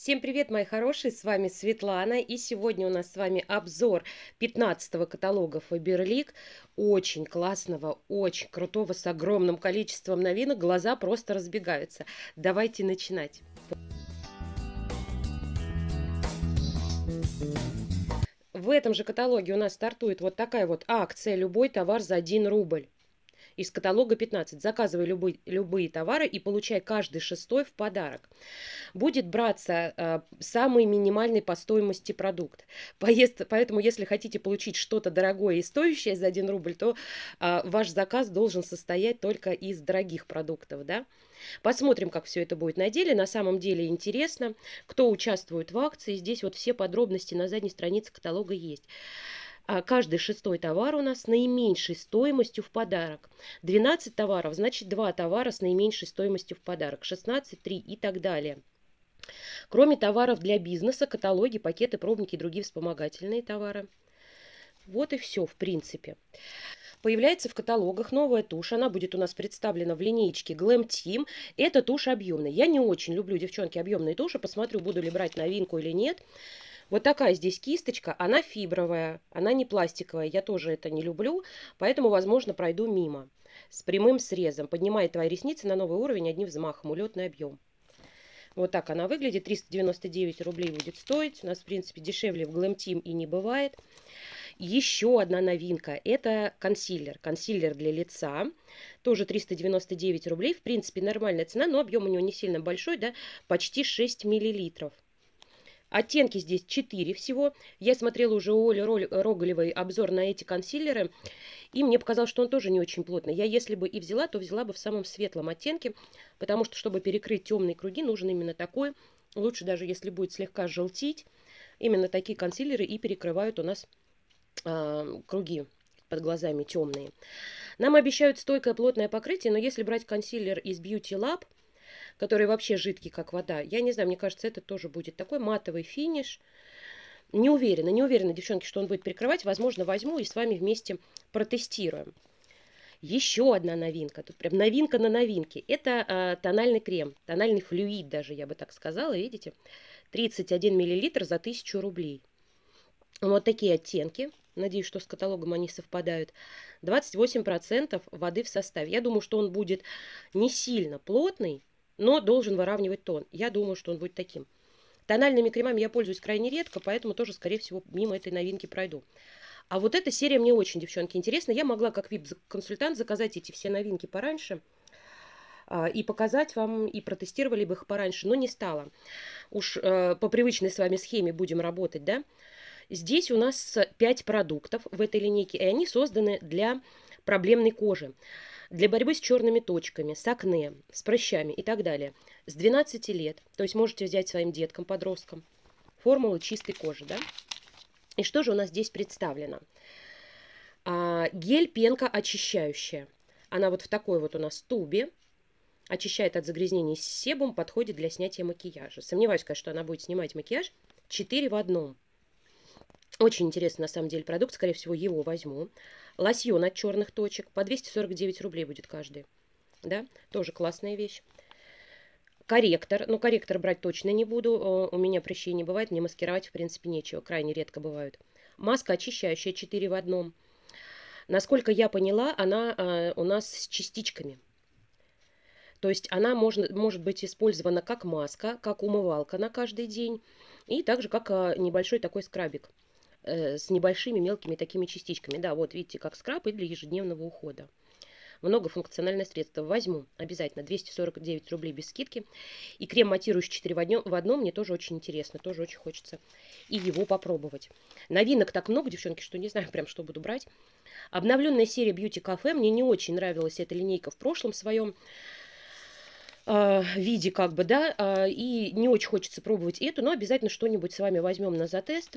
Всем привет, мои хорошие, с вами Светлана, и сегодня у нас с вами обзор 15-го каталога Faberlic, очень классного, очень крутого, с огромным количеством новинок, глаза просто разбегаются. Давайте начинать. В этом же каталоге у нас стартует вот такая вот акция «Любой товар за 1 рубль» из каталога 15. Заказывай любые, любые товары и получай каждый шестой в подарок. Будет браться э, самый минимальный по стоимости продукт. Поезд, поэтому, если хотите получить что-то дорогое и стоящее за 1 рубль, то э, ваш заказ должен состоять только из дорогих продуктов. Да? Посмотрим, как все это будет на деле. На самом деле интересно, кто участвует в акции. Здесь вот все подробности на задней странице каталога есть. А каждый шестой товар у нас с наименьшей стоимостью в подарок. 12 товаров, значит 2 товара с наименьшей стоимостью в подарок. 16, 3 и так далее. Кроме товаров для бизнеса, каталоги, пакеты, пробники и другие вспомогательные товары. Вот и все, в принципе. Появляется в каталогах новая тушь. Она будет у нас представлена в линейке Glam Team. Это тушь объемная. Я не очень люблю, девчонки, объемные туши. Посмотрю, буду ли брать новинку или нет. Вот такая здесь кисточка, она фибровая, она не пластиковая, я тоже это не люблю, поэтому, возможно, пройду мимо. С прямым срезом, поднимает твои ресницы на новый уровень одним взмахом, улетный объем. Вот так она выглядит, 399 рублей будет стоить, у нас, в принципе, дешевле в Glam Team и не бывает. Еще одна новинка – это консилер. Консилер для лица, тоже 399 рублей. В принципе, нормальная цена, но объем у него не сильно большой, да, почти 6 миллилитров. Оттенки здесь 4 всего. Я смотрела уже у Оли Роголевой обзор на эти консилеры. И мне показалось, что он тоже не очень плотный. Я если бы и взяла, то взяла бы в самом светлом оттенке. Потому что, чтобы перекрыть темные круги, нужен именно такой. Лучше даже, если будет слегка желтить. Именно такие консилеры и перекрывают у нас э, круги под глазами темные. Нам обещают стойкое плотное покрытие, но если брать консилер из Beauty Lab – который вообще жидкий, как вода. Я не знаю, мне кажется, это тоже будет такой матовый финиш. Не уверена, не уверена, девчонки, что он будет перекрывать. Возможно, возьму и с вами вместе протестируем. Еще одна новинка, тут прям новинка на новинке. Это э, тональный крем, тональный флюид даже, я бы так сказала, видите? 31 миллилитр за 1000 рублей. Вот такие оттенки. Надеюсь, что с каталогом они совпадают. 28% воды в составе. Я думаю, что он будет не сильно плотный, но должен выравнивать тон. Я думаю, что он будет таким. Тональными кремами я пользуюсь крайне редко, поэтому тоже, скорее всего, мимо этой новинки пройду. А вот эта серия мне очень, девчонки, интересна. Я могла, как вип-консультант, заказать эти все новинки пораньше а, и показать вам, и протестировали бы их пораньше, но не стала. Уж э, по привычной с вами схеме будем работать, да? Здесь у нас 5 продуктов в этой линейке, и они созданы для проблемной кожи для борьбы с черными точками, с акне, с прыщами и так далее. С 12 лет, то есть можете взять своим деткам, подросткам, формулы чистой кожи, да? И что же у нас здесь представлено? А, гель-пенка очищающая. Она вот в такой вот у нас тубе, очищает от загрязнений себум, подходит для снятия макияжа. Сомневаюсь, конечно, что она будет снимать макияж. 4 в одном. Очень интересный на самом деле продукт, скорее всего, его возьму. Лосьон от черных точек. По 249 рублей будет каждый. Да, тоже классная вещь. Корректор. Ну, корректор брать точно не буду. У меня прыщей не бывает. Мне маскировать, в принципе, нечего. Крайне редко бывают. Маска очищающая 4 в одном. Насколько я поняла, она э, у нас с частичками. То есть она можно, может быть использована как маска, как умывалка на каждый день. И также как э, небольшой такой скрабик. Э, с небольшими мелкими такими частичками. Да, вот видите, как скраб и для ежедневного ухода. Многофункциональное средство возьму обязательно 249 рублей без скидки. И крем матирующий 4 в одном, в одном мне тоже очень интересно, тоже очень хочется и его попробовать. Новинок так много, девчонки, что не знаю прям, что буду брать. Обновленная серия Beauty Cafe. Мне не очень нравилась эта линейка в прошлом своем э, виде, как бы, да, э, и не очень хочется пробовать эту, но обязательно что-нибудь с вами возьмем на затест.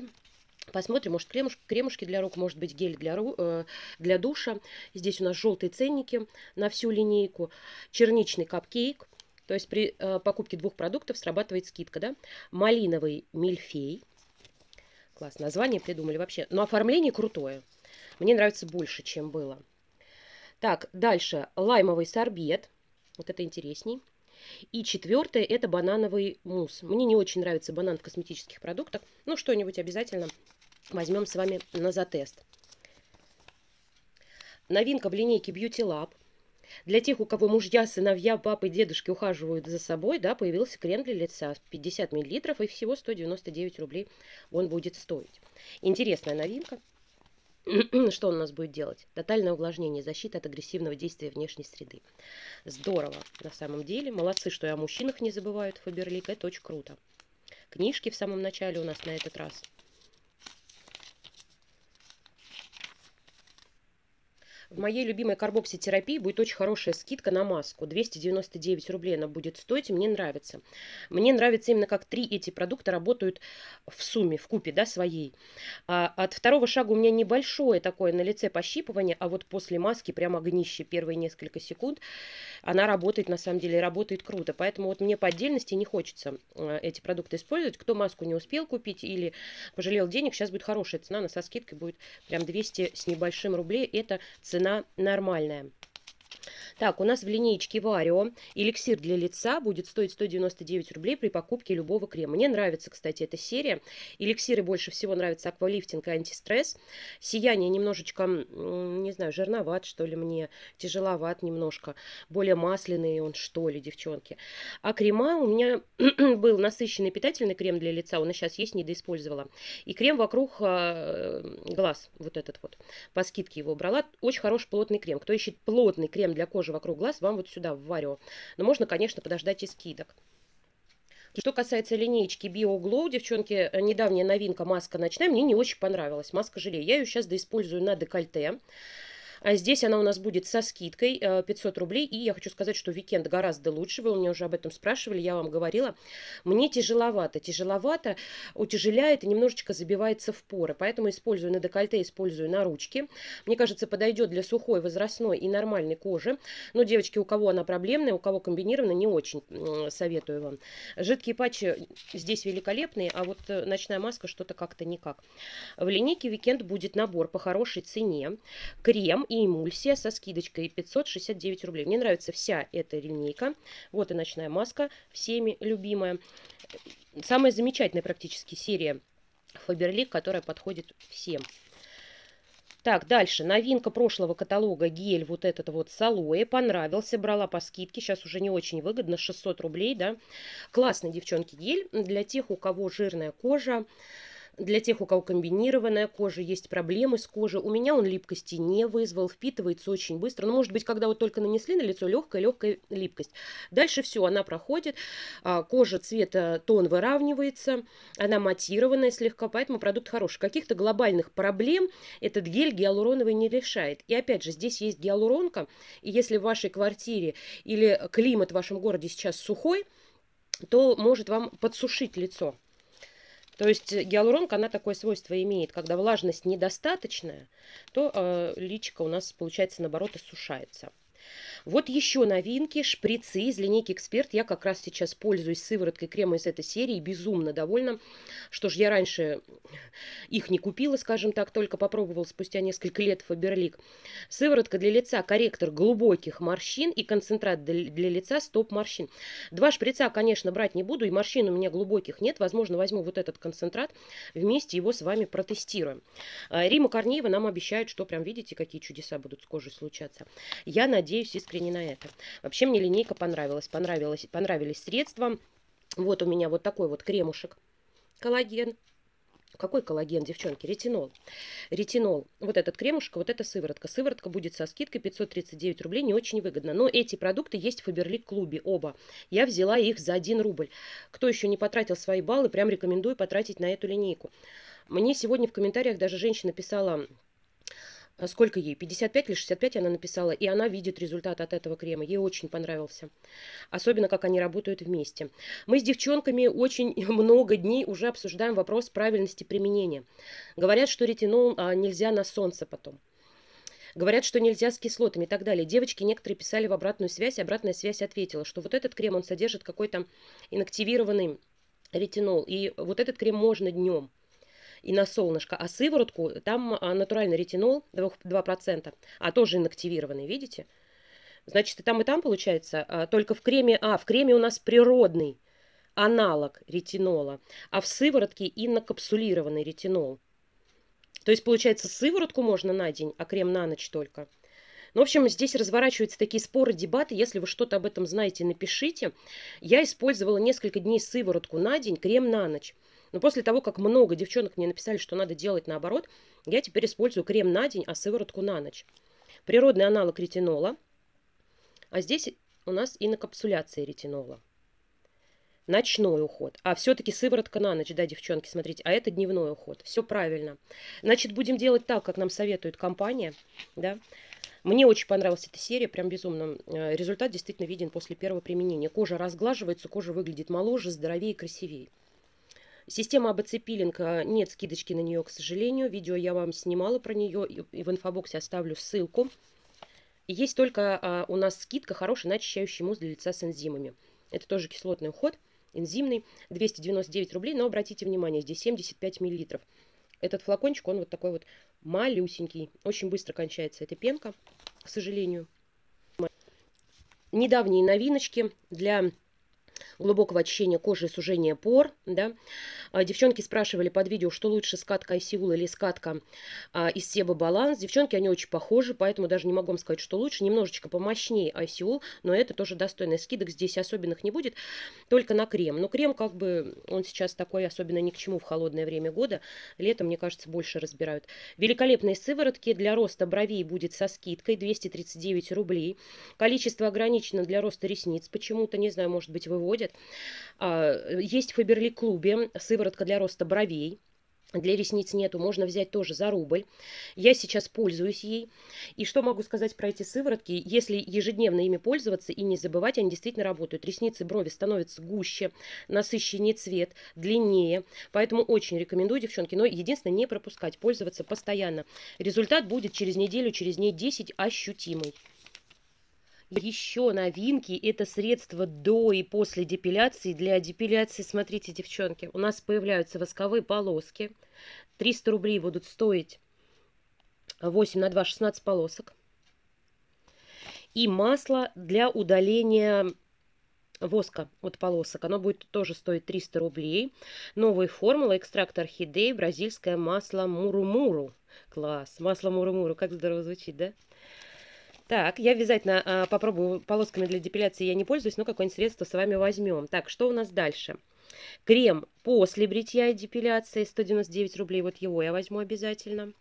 Посмотрим, может кремуш, кремушки для рук, может быть гель для, ру, э, для душа. Здесь у нас желтые ценники на всю линейку. Черничный капкейк. То есть при э, покупке двух продуктов срабатывает скидка. Да? Малиновый мильфей. Класс, название придумали вообще. Но оформление крутое. Мне нравится больше, чем было. Так, дальше лаймовый сорбет. Вот это интересней. И четвертое – это банановый мусс. Мне не очень нравится банан в косметических продуктах. Ну, что-нибудь обязательно возьмем с вами на затест. Новинка в линейке Beauty Lab. Для тех, у кого мужья, сыновья, папы, дедушки ухаживают за собой, да, появился крем для лица 50 мл и всего 199 рублей он будет стоить. Интересная новинка. Что он у нас будет делать? Тотальное увлажнение, защита от агрессивного действия внешней среды. Здорово, на самом деле. Молодцы, что и о мужчинах не забывают Фаберлик. Это очень круто. Книжки в самом начале у нас на этот раз. В моей любимой карбокситерапии будет очень хорошая скидка на маску. 299 рублей она будет стоить, мне нравится. Мне нравится именно как три эти продукта работают в сумме, в купе, да, своей. А от второго шага у меня небольшое такое на лице пощипывание, а вот после маски прямо огнище первые несколько секунд, она работает на самом деле, работает круто. Поэтому вот мне по отдельности не хочется э, эти продукты использовать. Кто маску не успел купить или пожалел денег, сейчас будет хорошая цена, она со скидкой будет прям 200 с небольшим рублей. Это цена цена нормальная. Так, у нас в линейке Варио эликсир для лица будет стоить 199 рублей при покупке любого крема. Мне нравится, кстати, эта серия. Эликсиры больше всего нравятся аквалифтинг и антистресс. Сияние немножечко, не знаю, жирноват, что ли, мне, тяжеловат немножко. Более масляный он, что ли, девчонки. А крема у меня был насыщенный питательный крем для лица, он и сейчас есть, недоиспользовала. И крем вокруг э, глаз, вот этот вот, по скидке его брала. Очень хороший плотный крем. Кто ищет плотный крем для кожи, кожи вокруг глаз вам вот сюда, в варио. Но можно, конечно, подождать и скидок. Что касается линеечки Bio Glow, девчонки, недавняя новинка маска ночная, мне не очень понравилась. Маска желе. Я ее сейчас доиспользую на декольте. А здесь она у нас будет со скидкой 500 э, рублей. И я хочу сказать, что Викенд гораздо лучше. Вы у меня уже об этом спрашивали, я вам говорила. Мне тяжеловато. Тяжеловато, утяжеляет и немножечко забивается в поры. Поэтому использую на декольте, использую на ручки. Мне кажется, подойдет для сухой, возрастной и нормальной кожи. Но, девочки, у кого она проблемная, у кого комбинированная, не очень советую вам. Жидкие патчи здесь великолепные, а вот э, ночная маска что-то как-то никак. В линейке Викенд будет набор по хорошей цене. Крем и эмульсия со скидочкой 569 рублей. Мне нравится вся эта линейка. Вот и ночная маска, всеми любимая. Самая замечательная практически серия Фаберлик, которая подходит всем. Так, дальше. Новинка прошлого каталога. Гель вот этот вот с алоэ. Понравился. Брала по скидке. Сейчас уже не очень выгодно. 600 рублей, да. Классный, девчонки, гель. Для тех, у кого жирная кожа. Для тех, у кого комбинированная кожа, есть проблемы с кожей. У меня он липкости не вызвал, впитывается очень быстро. Но, может быть, когда вот только нанесли на лицо, легкая-легкая липкость. Дальше все, она проходит, а, кожа цвета тон выравнивается, она матированная слегка, поэтому продукт хороший. Каких-то глобальных проблем этот гель гиалуроновый не решает. И опять же, здесь есть гиалуронка, и если в вашей квартире или климат в вашем городе сейчас сухой, то может вам подсушить лицо. То есть гиалуронка, она такое свойство имеет. Когда влажность недостаточная, то э, личико у нас, получается, наоборот, иссушается. Вот еще новинки, шприцы из линейки Эксперт. Я как раз сейчас пользуюсь сывороткой крема из этой серии. Безумно довольна. Что ж, я раньше их не купила, скажем так, только попробовала спустя несколько лет Фаберлик. Сыворотка для лица, корректор глубоких морщин и концентрат для, лица стоп-морщин. Два шприца, конечно, брать не буду, и морщин у меня глубоких нет. Возможно, возьму вот этот концентрат, вместе его с вами протестируем. А, Рима Корнеева нам обещает, что прям видите, какие чудеса будут с кожей случаться. Я надеюсь, искренне искренне на это. Вообще мне линейка понравилась. Понравилось, понравились средства. Вот у меня вот такой вот кремушек. Коллаген. Какой коллаген, девчонки? Ретинол. Ретинол. Вот этот кремушка, вот эта сыворотка. Сыворотка будет со скидкой 539 рублей, не очень выгодно. Но эти продукты есть в Фаберлик клубе, оба. Я взяла их за 1 рубль. Кто еще не потратил свои баллы, прям рекомендую потратить на эту линейку. Мне сегодня в комментариях даже женщина писала сколько ей, 55 или 65 она написала, и она видит результат от этого крема. Ей очень понравился. Особенно, как они работают вместе. Мы с девчонками очень много дней уже обсуждаем вопрос правильности применения. Говорят, что ретинол а, нельзя на солнце потом. Говорят, что нельзя с кислотами и так далее. Девочки некоторые писали в обратную связь, обратная связь ответила, что вот этот крем, он содержит какой-то инактивированный ретинол. И вот этот крем можно днем и на солнышко. А сыворотку, там а, натуральный ретинол 2%, а тоже инактивированный, видите? Значит, и там, и там получается, а, только в креме, а, в креме у нас природный аналог ретинола, а в сыворотке инокапсулированный ретинол. То есть, получается, сыворотку можно на день, а крем на ночь только. Ну, в общем, здесь разворачиваются такие споры, дебаты. Если вы что-то об этом знаете, напишите. Я использовала несколько дней сыворотку на день, крем на ночь. Но после того, как много девчонок мне написали, что надо делать наоборот, я теперь использую крем на день, а сыворотку на ночь. Природный аналог ретинола. А здесь у нас инокапсуляция ретинола. Ночной уход. А все-таки сыворотка на ночь, да, девчонки, смотрите. А это дневной уход. Все правильно. Значит, будем делать так, как нам советует компания. Да. Мне очень понравилась эта серия, прям безумно. Э, результат действительно виден после первого применения. Кожа разглаживается, кожа выглядит моложе, здоровее и красивее. Система АБЦ пилинг, нет скидочки на нее, к сожалению. Видео я вам снимала про нее, и в инфобоксе оставлю ссылку. Есть только а, у нас скидка хороший на очищающий мусс для лица с энзимами. Это тоже кислотный уход, энзимный, 299 рублей, но обратите внимание, здесь 75 миллилитров. Этот флакончик, он вот такой вот малюсенький. Очень быстро кончается эта пенка, к сожалению. Недавние новиночки для глубокого очищения кожи и сужения пор. Да. А, девчонки спрашивали под видео, что лучше, скатка Айсиул или скатка а, из Себа Баланс. Девчонки, они очень похожи, поэтому даже не могу вам сказать, что лучше. Немножечко помощнее Айсиул, но это тоже достойно. Скидок здесь особенных не будет, только на крем. Но крем, как бы, он сейчас такой особенно ни к чему в холодное время года. Летом, мне кажется, больше разбирают. Великолепные сыворотки для роста бровей будет со скидкой 239 рублей. Количество ограничено для роста ресниц. Почему-то, не знаю, может быть, выводят. А, есть в Фаберли клубе сыворотка для роста бровей. Для ресниц нету, можно взять тоже за рубль. Я сейчас пользуюсь ей. И что могу сказать про эти сыворотки? Если ежедневно ими пользоваться и не забывать, они действительно работают. Ресницы, брови становятся гуще, насыщеннее цвет, длиннее. Поэтому очень рекомендую, девчонки. Но единственное, не пропускать, пользоваться постоянно. Результат будет через неделю, через дней 10 ощутимый. Еще новинки – это средства до и после депиляции. Для депиляции, смотрите, девчонки, у нас появляются восковые полоски. 300 рублей будут стоить 8 на 2, 16 полосок. И масло для удаления воска от полосок. Оно будет тоже стоить 300 рублей. Новая формула, экстракт орхидей, бразильское масло муру-муру. Класс, масло муру-муру, как здорово звучит, да? Так, я обязательно а, попробую полосками для депиляции, я не пользуюсь, но какое-нибудь средство с вами возьмем. Так, что у нас дальше? Крем после бритья и депиляции, 199 рублей, вот его я возьму обязательно.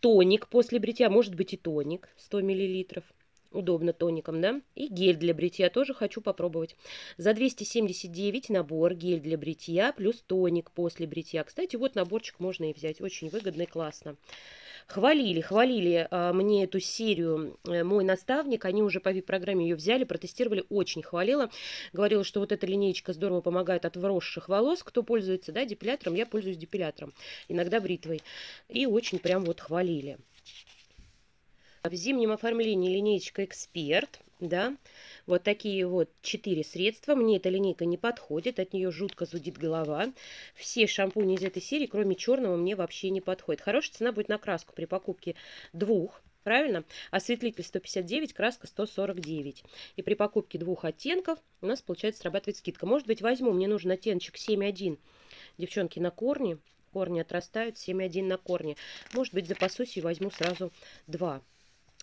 Тоник после бритья, может быть и тоник, 100 миллилитров. Удобно тоником, да? И гель для бритья тоже хочу попробовать. За 279 набор гель для бритья плюс тоник после бритья. Кстати, вот наборчик можно и взять. Очень выгодно и классно. Хвалили, хвалили а, мне эту серию э, мой наставник, они уже по VIP-программе ее взяли, протестировали, очень хвалила. Говорила, что вот эта линейка здорово помогает от вросших волос, кто пользуется, да, депилятором, я пользуюсь депилятором, иногда бритвой. И очень прям вот хвалили. В зимнем оформлении линейка «Эксперт», да, вот такие вот четыре средства. Мне эта линейка не подходит, от нее жутко зудит голова. Все шампуни из этой серии, кроме черного, мне вообще не подходит. Хорошая цена будет на краску при покупке двух правильно? Осветлитель 159, краска 149. И при покупке двух оттенков у нас получается срабатывает скидка. Может быть возьму, мне нужен оттеночек 7.1, девчонки, на корни. Корни отрастают, 7.1 на корни. Может быть запасусь и возьму сразу два.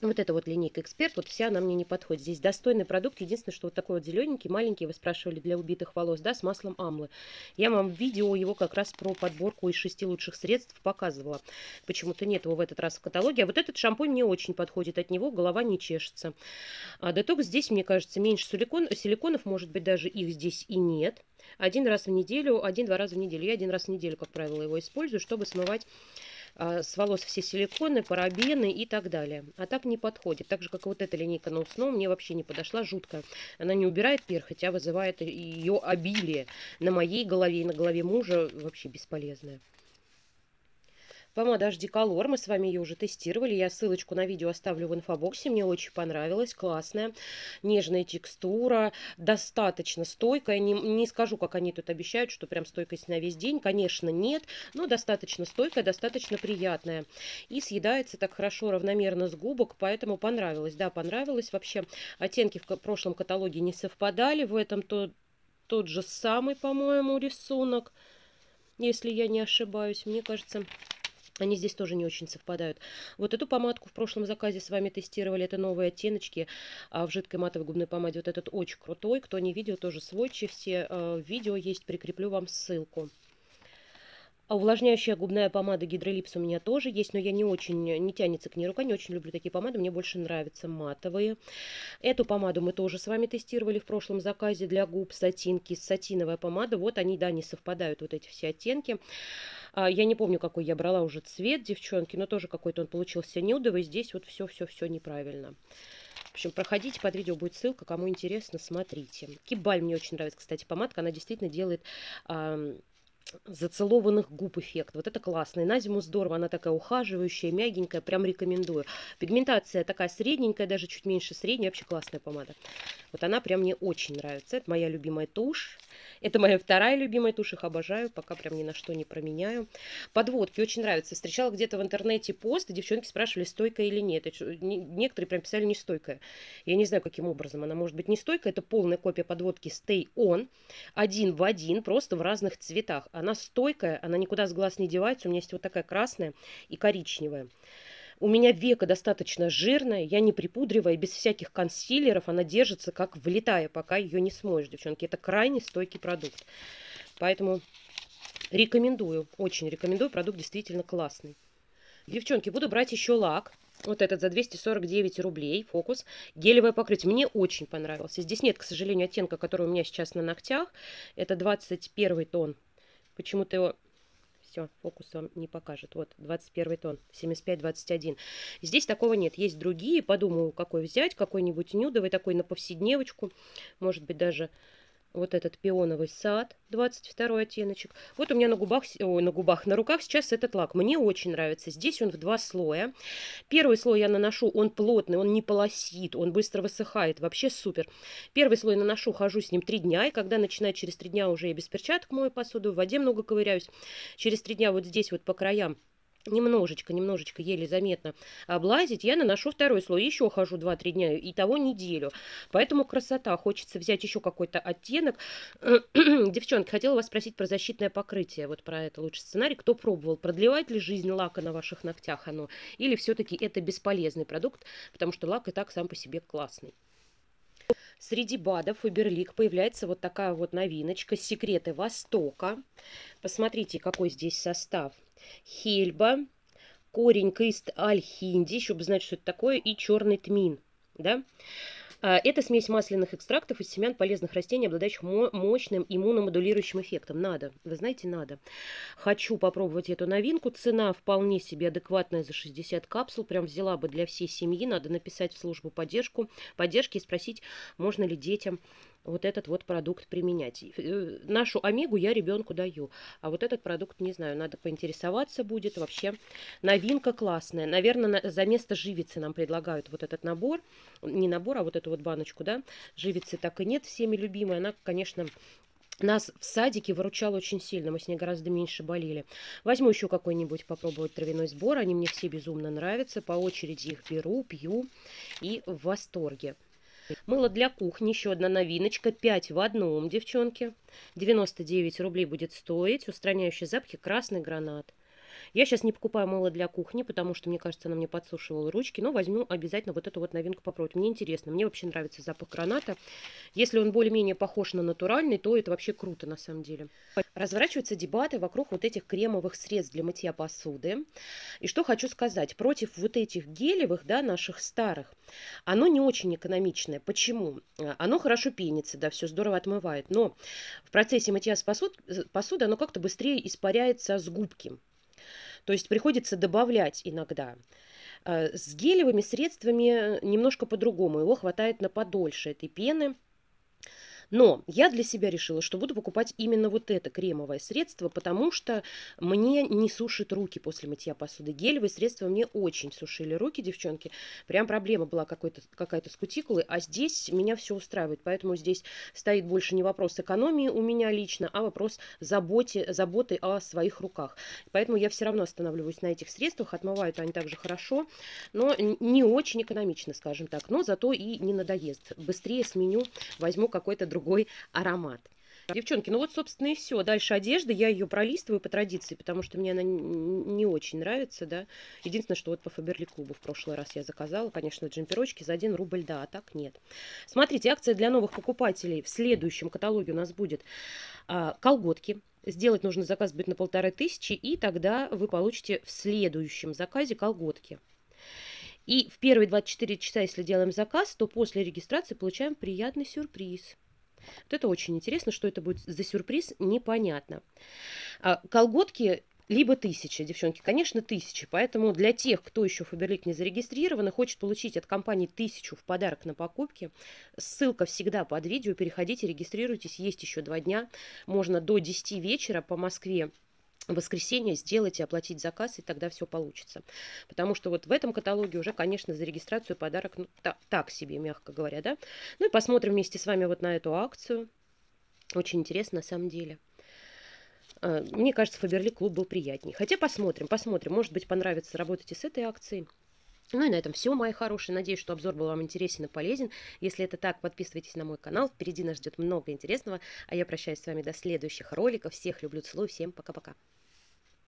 Вот эта вот линейка Эксперт, вот вся она мне не подходит. Здесь достойный продукт. Единственное, что вот такой вот зелененький, маленький, вы спрашивали, для убитых волос, да, с маслом амлы. Я вам видео его как раз про подборку из шести лучших средств показывала. Почему-то нет его в этот раз в каталоге. А вот этот шампунь мне очень подходит. От него голова не чешется. А детокс здесь, мне кажется, меньше силикон, силиконов, может быть, даже их здесь и нет. Один раз в неделю, один-два раза в неделю. Я один раз в неделю, как правило, его использую, чтобы смывать с волос все силиконы, парабены и так далее. А так не подходит. Так же, как вот эта линейка No Snow, мне вообще не подошла, жутко. Она не убирает перх, хотя вызывает ее обилие. На моей голове и на голове мужа вообще бесполезная. Помада HD Color, мы с вами ее уже тестировали. Я ссылочку на видео оставлю в инфобоксе. Мне очень понравилась, классная, нежная текстура, достаточно стойкая. Не, не скажу, как они тут обещают, что прям стойкость на весь день. Конечно, нет, но достаточно стойкая, достаточно приятная. И съедается так хорошо, равномерно с губок, поэтому понравилось. Да, понравилось. Вообще оттенки в прошлом каталоге не совпадали. В этом то, тот же самый, по-моему, рисунок, если я не ошибаюсь. Мне кажется, они здесь тоже не очень совпадают. Вот эту помадку в прошлом заказе с вами тестировали. Это новые оттеночки а в жидкой матовой губной помаде. Вот этот очень крутой. Кто не видел, тоже сводчи все. Э, видео есть, прикреплю вам ссылку. А увлажняющая губная помада Гидролипс у меня тоже есть, но я не очень, не тянется к ней рука, не очень люблю такие помады, мне больше нравятся матовые. Эту помаду мы тоже с вами тестировали в прошлом заказе для губ сатинки, сатиновая помада, вот они, да, не совпадают, вот эти все оттенки. А, я не помню, какой я брала уже цвет, девчонки, но тоже какой-то он получился нюдовый, здесь вот все-все-все неправильно. В общем, проходите под видео, будет ссылка, кому интересно, смотрите. Кибаль мне очень нравится, кстати, помадка, она действительно делает зацелованных губ эффект. Вот это классно. И на зиму здорово. Она такая ухаживающая, мягенькая. Прям рекомендую. Пигментация такая средненькая, даже чуть меньше средней. Вообще классная помада. Вот она прям мне очень нравится. Это моя любимая тушь. Это моя вторая любимая тушь. Их обожаю. Пока прям ни на что не променяю. Подводки очень нравятся. Встречала где-то в интернете пост. И девчонки спрашивали, стойкая или нет. Некоторые прям писали не стойкая. Я не знаю, каким образом она может быть не стойкая. Это полная копия подводки Stay On. Один в один. Просто в разных цветах. Она стойкая, она никуда с глаз не девается. У меня есть вот такая красная и коричневая. У меня века достаточно жирная, я не припудривая, без всяких консилеров, она держится как влетая, пока ее не смоешь, девчонки. Это крайне стойкий продукт. Поэтому рекомендую, очень рекомендую, продукт действительно классный. Девчонки, буду брать еще лак. Вот этот за 249 рублей, фокус. Гелевое покрытие. Мне очень понравился. Здесь нет, к сожалению, оттенка, который у меня сейчас на ногтях. Это 21 тон Почему-то его... Все, фокус вам не покажет. Вот, 21 тон, 75-21. Здесь такого нет. Есть другие. Подумаю, какой взять. Какой-нибудь нюдовый, такой на повседневочку. Может быть, даже вот этот пионовый сад, 22 оттеночек. Вот у меня на губах, ой, на губах, на руках сейчас этот лак. Мне очень нравится. Здесь он в два слоя. Первый слой я наношу, он плотный, он не полосит, он быстро высыхает. Вообще супер. Первый слой наношу, хожу с ним три дня. И когда начинаю через три дня уже я без перчаток мою посуду, в воде много ковыряюсь. Через три дня вот здесь вот по краям немножечко, немножечко еле заметно облазить, я наношу второй слой. Еще хожу 2-3 дня, и того неделю. Поэтому красота. Хочется взять еще какой-то оттенок. Девчонки, хотела вас спросить про защитное покрытие. Вот про это лучший сценарий. Кто пробовал? Продлевает ли жизнь лака на ваших ногтях оно? Или все-таки это бесполезный продукт, потому что лак и так сам по себе классный? Среди БАДов Фаберлик появляется вот такая вот новиночка «Секреты Востока». Посмотрите, какой здесь состав хельба, корень кыст альхинди, чтобы знать, что это такое, и черный тмин. Да? А, это смесь масляных экстрактов из семян полезных растений, обладающих мощным иммуномодулирующим эффектом. Надо, вы знаете, надо. Хочу попробовать эту новинку. Цена вполне себе адекватная за 60 капсул. Прям взяла бы для всей семьи. Надо написать в службу поддержку, поддержки и спросить, можно ли детям вот этот вот продукт применять. Э, нашу омегу я ребенку даю, а вот этот продукт, не знаю, надо поинтересоваться будет. Вообще новинка классная. Наверное, за место живицы нам предлагают вот этот набор. Не набор, а вот эту вот баночку, да. Живицы так и нет, всеми любимая. Она, конечно, нас в садике выручала очень сильно, мы с ней гораздо меньше болели. Возьму еще какой-нибудь попробовать травяной сбор, они мне все безумно нравятся, по очереди их беру, пью и в восторге. Мыло для кухни, еще одна новиночка, 5 в одном, девчонки. 99 рублей будет стоить, устраняющий запахи красный гранат. Я сейчас не покупаю мыло для кухни, потому что, мне кажется, она мне подсушивала ручки, но возьму обязательно вот эту вот новинку попробовать. Мне интересно, мне вообще нравится запах граната. Если он более-менее похож на натуральный, то это вообще круто на самом деле. Разворачиваются дебаты вокруг вот этих кремовых средств для мытья посуды. И что хочу сказать, против вот этих гелевых, да, наших старых, оно не очень экономичное. Почему? Оно хорошо пенится, да, все здорово отмывает, но в процессе мытья посуд, посуды оно как-то быстрее испаряется с губки. То есть приходится добавлять иногда. А, с гелевыми средствами немножко по-другому. Его хватает на подольше этой пены. Но я для себя решила, что буду покупать именно вот это кремовое средство, потому что мне не сушит руки после мытья посуды. Гелевые средства мне очень сушили руки, девчонки. Прям проблема была какая-то с кутикулой, а здесь меня все устраивает. Поэтому здесь стоит больше не вопрос экономии у меня лично, а вопрос заботе, заботы о своих руках. Поэтому я все равно останавливаюсь на этих средствах. Отмывают они также хорошо, но не очень экономично, скажем так. Но зато и не надоест. Быстрее сменю, возьму какой-то другой аромат. Девчонки, ну вот, собственно, и все. Дальше одежда. Я ее пролистываю по традиции, потому что мне она не очень нравится, да. Единственное, что вот по Фаберли клубу в прошлый раз я заказала, конечно, джемперочки за 1 рубль, да, а так нет. Смотрите, акция для новых покупателей в следующем каталоге у нас будет а, колготки. Сделать нужно заказ будет на полторы тысячи, и тогда вы получите в следующем заказе колготки. И в первые 24 часа, если делаем заказ, то после регистрации получаем приятный сюрприз. Вот это очень интересно, что это будет за сюрприз, непонятно. А, колготки либо тысяча, девчонки, конечно, тысячи. Поэтому для тех, кто еще Фаберлик не зарегистрирован и хочет получить от компании тысячу в подарок на покупки, ссылка всегда под видео. Переходите, регистрируйтесь. Есть еще два дня. Можно до 10 вечера по Москве воскресенье сделать и оплатить заказ, и тогда все получится. Потому что вот в этом каталоге уже, конечно, за регистрацию подарок ну, та, так себе, мягко говоря, да. Ну и посмотрим вместе с вами вот на эту акцию. Очень интересно на самом деле. А, мне кажется, Фаберли клуб был приятнее. Хотя посмотрим, посмотрим. Может быть, понравится работать и с этой акцией. Ну и на этом все, мои хорошие. Надеюсь, что обзор был вам интересен и полезен. Если это так, подписывайтесь на мой канал. Впереди нас ждет много интересного. А я прощаюсь с вами до следующих роликов. Всех люблю, целую. Всем пока-пока.